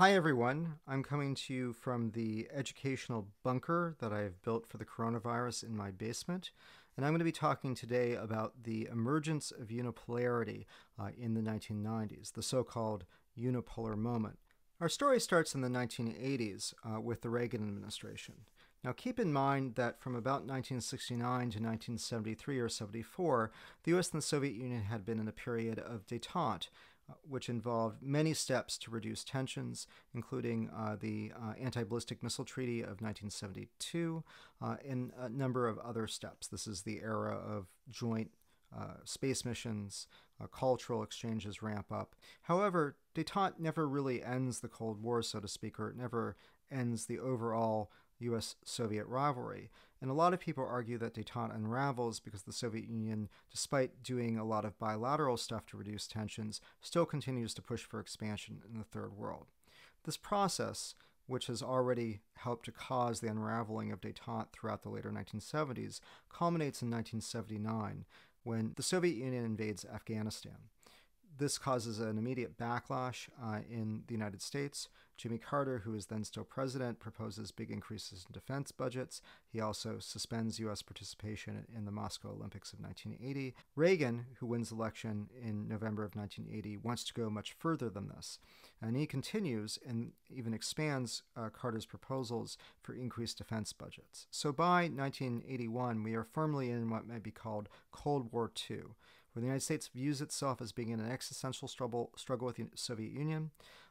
Hi, everyone. I'm coming to you from the educational bunker that I've built for the coronavirus in my basement. And I'm going to be talking today about the emergence of unipolarity uh, in the 1990s, the so called unipolar moment. Our story starts in the 1980s uh, with the Reagan administration. Now, keep in mind that from about 1969 to 1973 or 74, the US and the Soviet Union had been in a period of detente, which involved many steps to reduce tensions, including uh, the uh, Anti Ballistic Missile Treaty of 1972 uh, and a number of other steps. This is the era of joint uh, space missions, uh, cultural exchanges ramp up. However, detente never really ends the Cold War, so to speak, or it never ends the overall US Soviet rivalry. And a lot of people argue that detente unravels because the Soviet Union, despite doing a lot of bilateral stuff to reduce tensions, still continues to push for expansion in the Third World. This process, which has already helped to cause the unraveling of detente throughout the later 1970s, culminates in 1979 when the Soviet Union invades Afghanistan. This causes an immediate backlash uh, in the United States. Jimmy Carter, who is then still president, proposes big increases in defense budgets. He also suspends U.S. participation in the Moscow Olympics of 1980. Reagan, who wins election in November of 1980, wants to go much further than this. And he continues and even expands uh, Carter's proposals for increased defense budgets. So by 1981, we are firmly in what might be called Cold War II where the United States views itself as being in an existential struggle, struggle with the Soviet Union.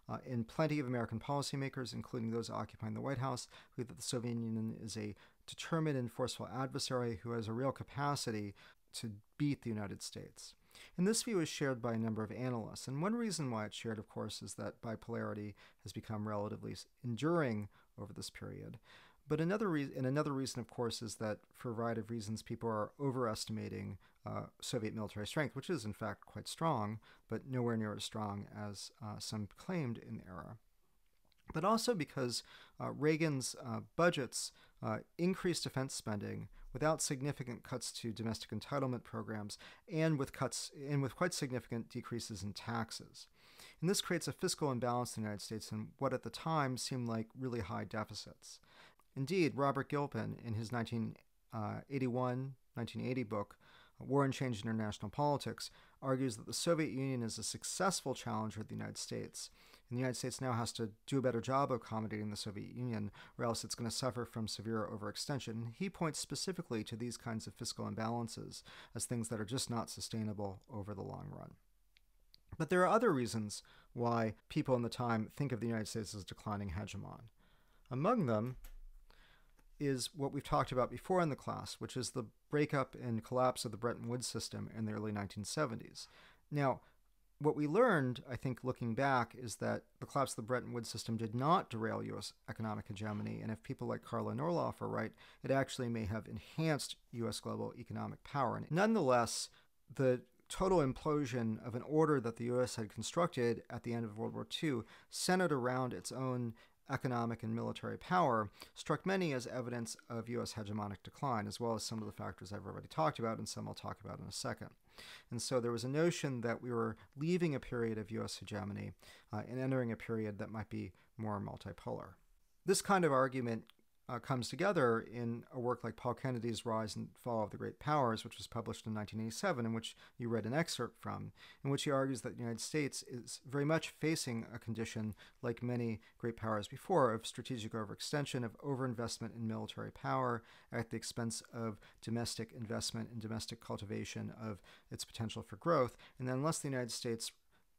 Uh, plenty of American policymakers, including those occupying the White House, believe that the Soviet Union is a determined and forceful adversary who has a real capacity to beat the United States. And this view is shared by a number of analysts. And one reason why it's shared, of course, is that bipolarity has become relatively enduring over this period. But another reason, and another reason, of course, is that for a variety of reasons, people are overestimating uh, Soviet military strength, which is in fact quite strong, but nowhere near as strong as uh, some claimed in the era. But also because uh, Reagan's uh, budgets uh, increased defense spending without significant cuts to domestic entitlement programs, and with cuts and with quite significant decreases in taxes. And this creates a fiscal imbalance in the United States in what at the time seemed like really high deficits. Indeed, Robert Gilpin, in his 1981 uh, 1980 book, War and Change in International Politics, argues that the Soviet Union is a successful challenger of the United States. And the United States now has to do a better job of accommodating the Soviet Union, or else it's going to suffer from severe overextension. He points specifically to these kinds of fiscal imbalances as things that are just not sustainable over the long run. But there are other reasons why people in the time think of the United States as a declining hegemon. Among them is what we've talked about before in the class, which is the breakup and collapse of the Bretton Woods system in the early 1970s. Now, what we learned, I think, looking back, is that the collapse of the Bretton Woods system did not derail U.S. economic hegemony. And if people like Carla Norrlof are right, it actually may have enhanced U.S. global economic power. And nonetheless, the total implosion of an order that the U.S. had constructed at the end of World War II centered around its own economic and military power struck many as evidence of U.S. hegemonic decline, as well as some of the factors I've already talked about and some I'll talk about in a second. And so there was a notion that we were leaving a period of U.S. hegemony uh, and entering a period that might be more multipolar. This kind of argument uh, comes together in a work like Paul Kennedy's Rise and Fall of the Great Powers, which was published in 1987, in which you read an excerpt from, in which he argues that the United States is very much facing a condition like many great powers before of strategic overextension, of overinvestment in military power at the expense of domestic investment and domestic cultivation of its potential for growth. And then, unless the United States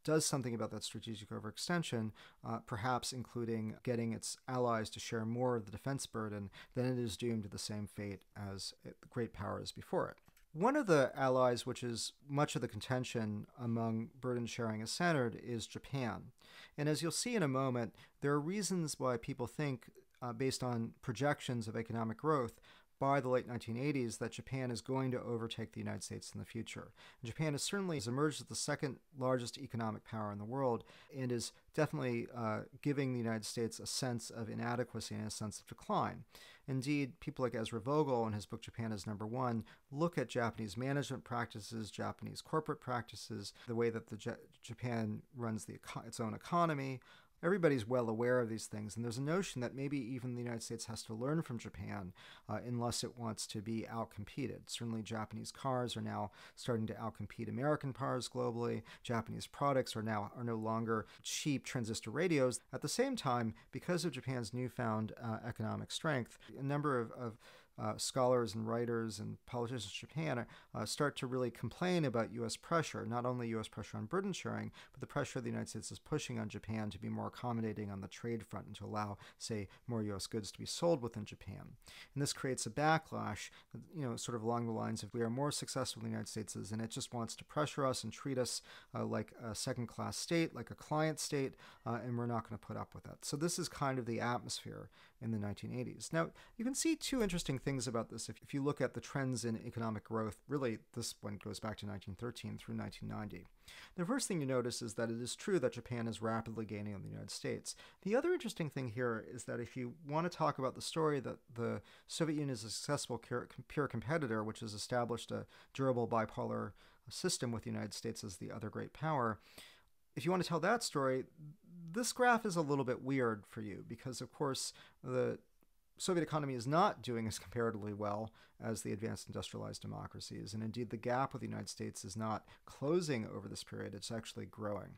does something about that strategic overextension, uh, perhaps including getting its allies to share more of the defense burden, then it is doomed to the same fate as the great powers before it. One of the allies, which is much of the contention among burden sharing is centered, is Japan. And as you'll see in a moment, there are reasons why people think, uh, based on projections of economic growth, by the late 1980s that Japan is going to overtake the United States in the future. Japan has certainly has emerged as the second largest economic power in the world and is definitely uh, giving the United States a sense of inadequacy and a sense of decline. Indeed, people like Ezra Vogel in his book Japan is Number One look at Japanese management practices, Japanese corporate practices, the way that the J- Japan runs the, its own economy, everybody's well aware of these things, and there's a notion that maybe even the United States has to learn from Japan uh, unless it wants to be outcompeted. Certainly, Japanese cars are now starting to outcompete American cars globally. Japanese products are now are no longer cheap transistor radios. At the same time, because of Japan's newfound uh, economic strength, a number of, of uh, scholars and writers and politicians in Japan uh, start to really complain about U.S. pressure, not only U.S. pressure on burden sharing, but the pressure the United States is pushing on Japan to be more accommodating on the trade front and to allow, say, more U.S. goods to be sold within Japan. And this creates a backlash, you know, sort of along the lines of we are more successful than the United States is, and it just wants to pressure us and treat us uh, like a second-class state, like a client state, uh, and we're not going to put up with that. So this is kind of the atmosphere in the 1980s. Now, you can see two interesting things about this if, if you look at the trends in economic growth. Really, this one goes back to 1913 through 1990. The first thing you notice is that it is true that Japan is rapidly gaining on the United States. The other interesting thing here is that if you want to talk about the story that the Soviet Union is a successful peer competitor, which has established a durable bipolar system with the United States as the other great power, if you want to tell that story, this graph is a little bit weird for you because, of course, the Soviet economy is not doing as comparatively well as the advanced industrialized democracies. And indeed, the gap with the United States is not closing over this period, it's actually growing.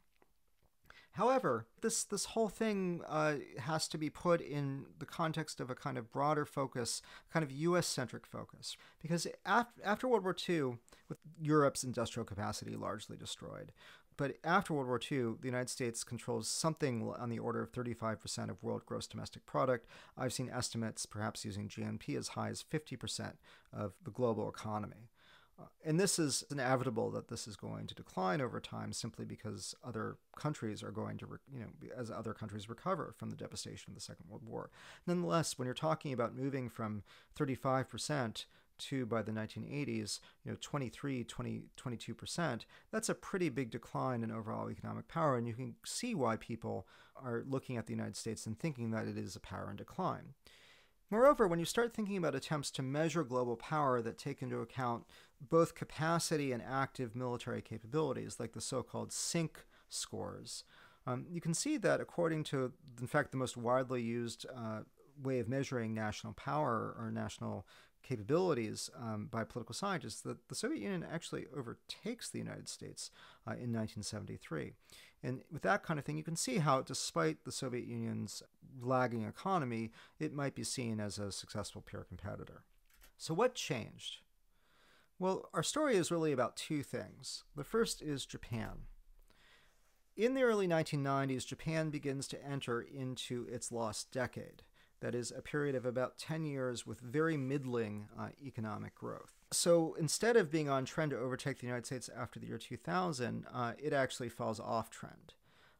However, this this whole thing uh, has to be put in the context of a kind of broader focus, kind of U.S. centric focus, because after, after World War II, with Europe's industrial capacity largely destroyed, but after World War II, the United States controls something on the order of 35% of world gross domestic product. I've seen estimates, perhaps using GNP, as high as 50% of the global economy. Uh, and this is inevitable that this is going to decline over time simply because other countries are going to, you know, as other countries recover from the devastation of the Second World War. Nonetheless, when you're talking about moving from 35% to by the 1980s, you know, 23, 20, 22%, that's a pretty big decline in overall economic power. And you can see why people are looking at the United States and thinking that it is a power in decline. Moreover, when you start thinking about attempts to measure global power that take into account both capacity and active military capabilities, like the so called CINC scores, um, you can see that according to, in fact, the most widely used uh, way of measuring national power or national capabilities um, by political scientists that the Soviet Union actually overtakes the United States uh, in 1973. And with that kind of thing, you can see how, despite the Soviet Union's lagging economy, it might be seen as a successful peer competitor. So, what changed? Well, our story is really about two things. The first is Japan. In the early 1990s, Japan begins to enter into its lost decade. That is a period of about 10 years with very middling uh, economic growth. So instead of being on trend to overtake the United States after the year 2000, uh, it actually falls off trend.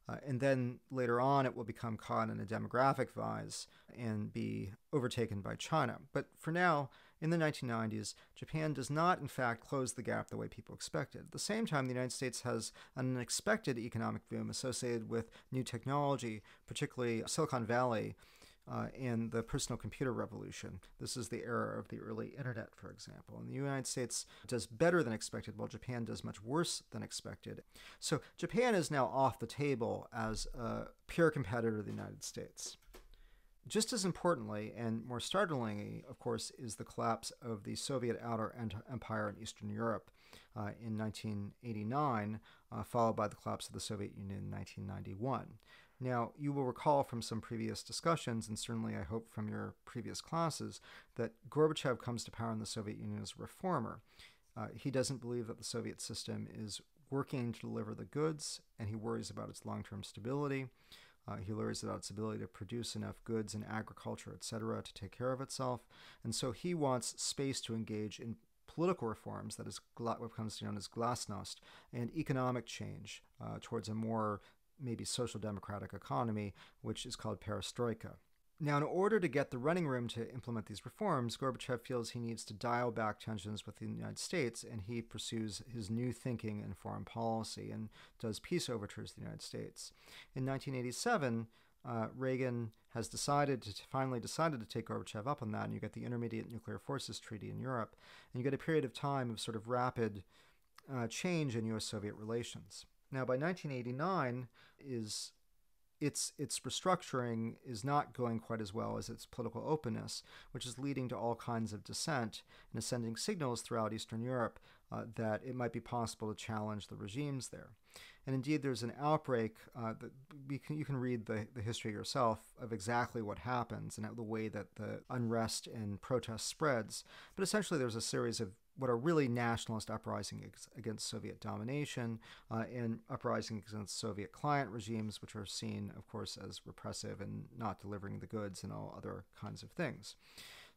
Uh, and then later on, it will become caught in a demographic vise and be overtaken by China. But for now, in the 1990s, Japan does not, in fact, close the gap the way people expected. At the same time, the United States has an unexpected economic boom associated with new technology, particularly Silicon Valley uh, in the personal computer revolution. This is the era of the early internet, for example. And the United States does better than expected, while Japan does much worse than expected. So Japan is now off the table as a peer competitor to the United States. Just as importantly, and more startlingly, of course, is the collapse of the Soviet Outer Empire in Eastern Europe uh, in 1989, uh, followed by the collapse of the Soviet Union in 1991. Now, you will recall from some previous discussions, and certainly I hope from your previous classes, that Gorbachev comes to power in the Soviet Union as a reformer. Uh, he doesn't believe that the Soviet system is working to deliver the goods, and he worries about its long term stability. Uh, he worries about its ability to produce enough goods in agriculture, etc., to take care of itself. And so he wants space to engage in political reforms, that is what comes to known as glasnost, and economic change uh, towards a more maybe social democratic economy, which is called perestroika. Now, in order to get the running room to implement these reforms, Gorbachev feels he needs to dial back tensions with the United States, and he pursues his new thinking in foreign policy and does peace overtures to the United States. In 1987, uh, Reagan has decided to finally decided to take Gorbachev up on that, and you get the Intermediate Nuclear Forces Treaty in Europe, and you get a period of time of sort of rapid uh, change in U.S.-Soviet relations. Now, by 1989 is its its restructuring is not going quite as well as its political openness, which is leading to all kinds of dissent and is sending signals throughout Eastern Europe uh, that it might be possible to challenge the regimes there. And indeed, there's an outbreak uh, that can, you can read the, the history yourself of exactly what happens and the way that the unrest and protest spreads. But essentially, there's a series of what are really nationalist uprisings against Soviet domination uh, and uprisings against Soviet client regimes, which are seen, of course, as repressive and not delivering the goods and all other kinds of things.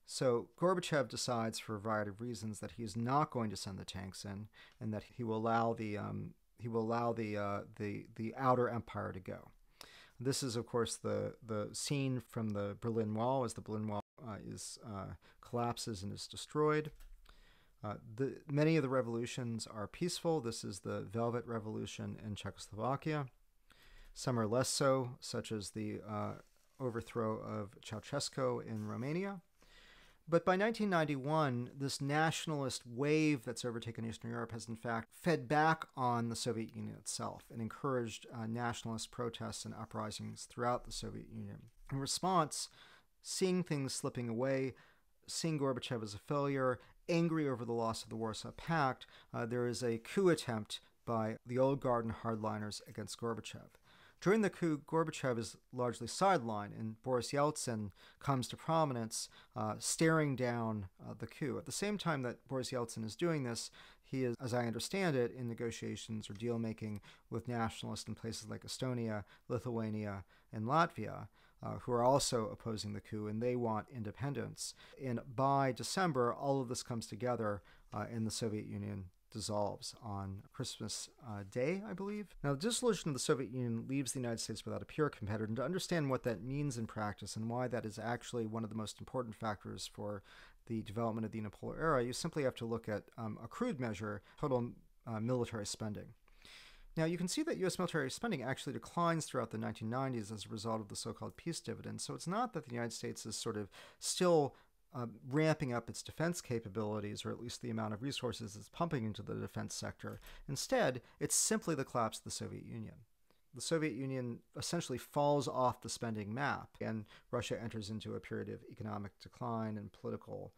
So Gorbachev decides, for a variety of reasons, that he is not going to send the tanks in, and that he will allow the um, he will allow the uh, the the outer empire to go. This is, of course, the the scene from the Berlin Wall as the Berlin Wall uh, is uh, collapses and is destroyed. Uh, the, many of the revolutions are peaceful. This is the Velvet Revolution in Czechoslovakia. Some are less so, such as the uh, overthrow of Ceausescu in Romania. But by 1991, this nationalist wave that's overtaken Eastern Europe has, in fact, fed back on the Soviet Union itself and encouraged uh, nationalist protests and uprisings throughout the Soviet Union. In response, seeing things slipping away, seeing Gorbachev as a failure, angry over the loss of the Warsaw Pact, uh, there is a coup attempt by the old guard and hardliners against Gorbachev. During the coup, Gorbachev is largely sidelined, and Boris Yeltsin comes to prominence, uh, staring down uh, the coup. At the same time that Boris Yeltsin is doing this, he is, as I understand it, in negotiations or deal making with nationalists in places like Estonia, Lithuania, and Latvia. Uh, who are also opposing the coup and they want independence. And by December, all of this comes together uh, and the Soviet Union dissolves on Christmas uh, Day, I believe. Now, the dissolution of the Soviet Union leaves the United States without a peer competitor, and to understand what that means in practice and why that is actually one of the most important factors for the development of the unipolar era, you simply have to look at um, a crude measure, total uh, military spending. Now, you can see that U.S. military spending actually declines throughout the 1990s as a result of the so called peace dividend. So it's not that the United States is sort of still uh, ramping up its defense capabilities, or at least the amount of resources it's pumping into the defense sector. Instead, it's simply the collapse of the Soviet Union. The Soviet Union essentially falls off the spending map, and Russia enters into a period of economic decline and political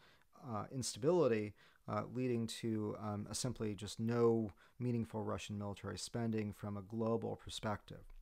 uh, instability, uh, leading to um, simply just no meaningful Russian military spending from a global perspective.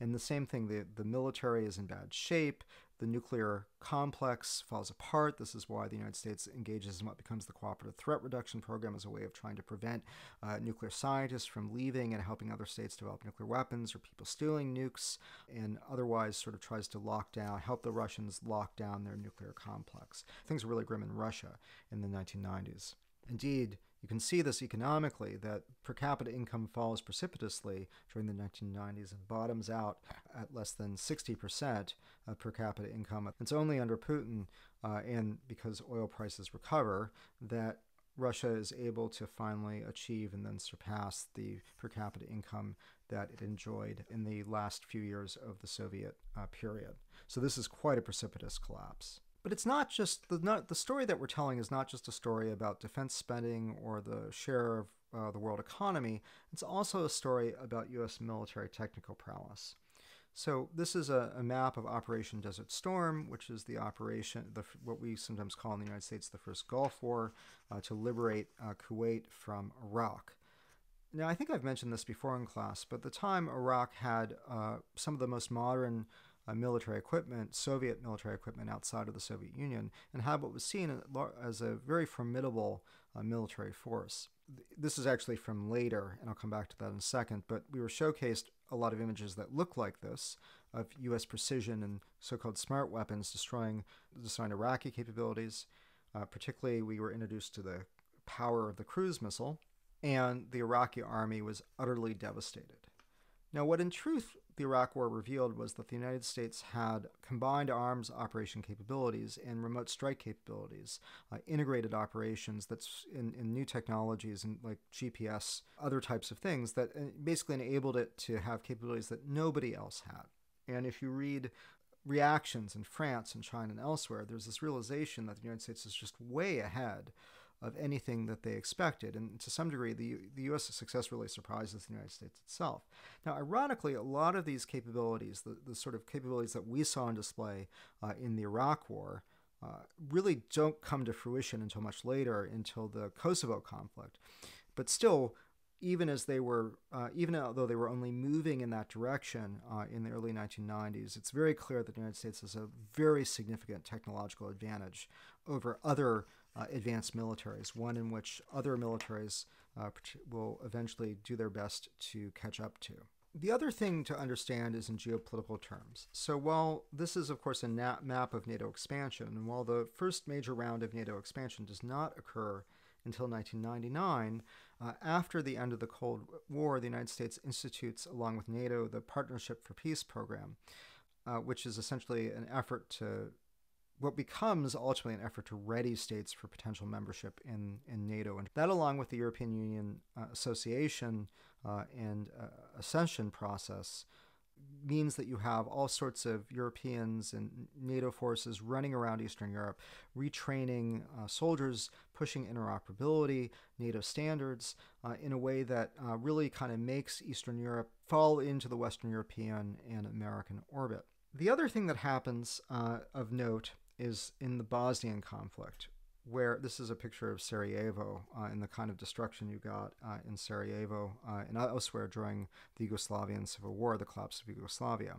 And the same thing, the, the military is in bad shape. The nuclear complex falls apart. This is why the United States engages in what becomes the Cooperative Threat Reduction Program as a way of trying to prevent uh, nuclear scientists from leaving and helping other states develop nuclear weapons or people stealing nukes, and otherwise sort of tries to lock down, help the Russians lock down their nuclear complex. Things were really grim in Russia in the 1990s. Indeed, you can see this economically that per capita income falls precipitously during the 1990s and bottoms out at less than 60% of per capita income. It's only under Putin uh, and because oil prices recover that Russia is able to finally achieve and then surpass the per capita income that it enjoyed in the last few years of the Soviet uh, period. So this is quite a precipitous collapse. But it's not just the not, the story that we're telling is not just a story about defense spending or the share of uh, the world economy. It's also a story about U.S. military technical prowess. So this is a, a, map of Operation Desert Storm, which is the operation, the, what we sometimes call in the United States the first Gulf War, uh, to liberate uh, Kuwait from Iraq. Now, I think I've mentioned this before in class, but the time Iraq had uh, some of the most modern uh, military equipment, Soviet military equipment outside of the Soviet Union, and had what was seen as a very formidable uh, military force. This is actually from later, and I'll come back to that in a second, but we were showcased a lot of images that look like this of U.S. precision and so called smart weapons destroying, destroying Iraqi capabilities. Uh, particularly, we were introduced to the power of the cruise missile, and the Iraqi army was utterly devastated. Now, what in truth the Iraq War revealed was that the United States had combined arms operation capabilities and remote strike capabilities, uh, integrated operations that's in, in, new technologies and like GPS, other types of things that uh, basically enabled it to have capabilities that nobody else had. And if you read reactions in France and China and elsewhere, there's this realization that the United States is just way ahead of anything that they expected. And to some degree, the, the U.S. success really surprises the United States itself. Now, ironically, a lot of these capabilities, the, the sort of capabilities that we saw on display uh, in the Iraq War, uh, really don't come to fruition until much later, until the Kosovo conflict. But still, even as they were, uh, even though they were only moving in that direction uh, in the early 1990s, it's very clear that the United States has a very significant technological advantage over other uh, advanced militaries, one in which other militaries uh, will eventually do their best to catch up to. The other thing to understand is in geopolitical terms. So, while this is, of course, a map of NATO expansion, and while the first major round of NATO expansion does not occur until 1999, uh, after the end of the Cold War, the United States institutes, along with NATO, the Partnership for Peace program, uh, which is essentially an effort to what becomes ultimately an effort to ready states for potential membership in, in NATO. And that, along with the European Union uh, Association uh, and uh, Accession process, means that you have all sorts of Europeans and NATO forces running around Eastern Europe, retraining uh, soldiers, pushing interoperability, NATO standards uh, in a way that uh, really kind of makes Eastern Europe fall into the Western European and American orbit. The other thing that happens of note is in the Bosnian conflict, where this is a picture of Sarajevo uh, and the kind of destruction you got uh, in Sarajevo uh, and elsewhere during the Yugoslavian Civil War, the collapse of Yugoslavia,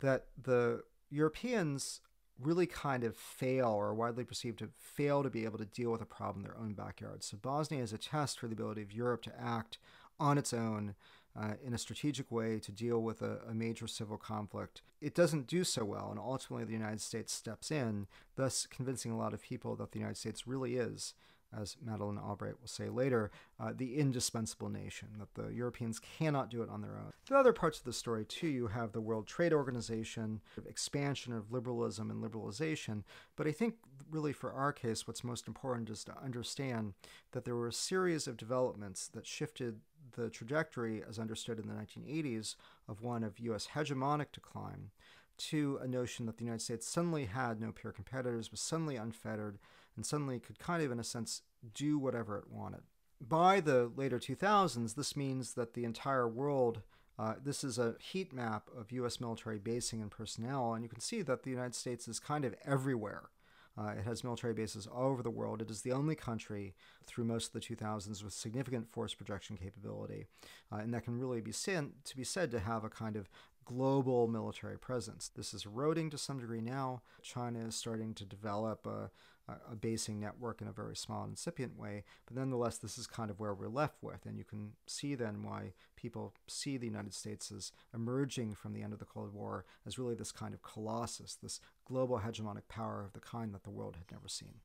that the Europeans really kind of fail or are widely perceived to fail to be able to deal with a problem in their own backyard. So Bosnia is a test for the ability of Europe to act on its own uh, in a strategic way to deal with a, a, major civil conflict. It doesn't do so well, and ultimately the United States steps in, thus convincing a lot of people that the United States really is, as Madeleine Albright will say later, uh, the indispensable nation, that the Europeans cannot do it on their own. The other parts of the story, too, you have the World Trade Organization, expansion of liberalism and liberalization, but I think really for our case, what's most important is to understand that there were a series of developments that shifted the trajectory, as understood in the 1980s, of one of U.S. hegemonic decline to a notion that the United States suddenly had no peer competitors, was suddenly unfettered, and suddenly could kind of, in a sense, do whatever it wanted. By the later 2000s, this means that the entire world, uh, this is a heat map of U.S. military basing and personnel, and you can see that the United States is kind of everywhere uh, it has military bases all over the world. It is the only country through most of the 2000s with significant force projection capability, uh, and that can really be sent to be said to have a kind of global military presence. This is eroding to some degree now. China is starting to develop a, a basing network in a very small incipient way, but nonetheless, this is kind of where we're left with. And you can see then why people see the United States as emerging from the end of the Cold War as really this kind of colossus, this global hegemonic power of the kind that the world had never seen.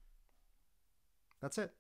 That's it.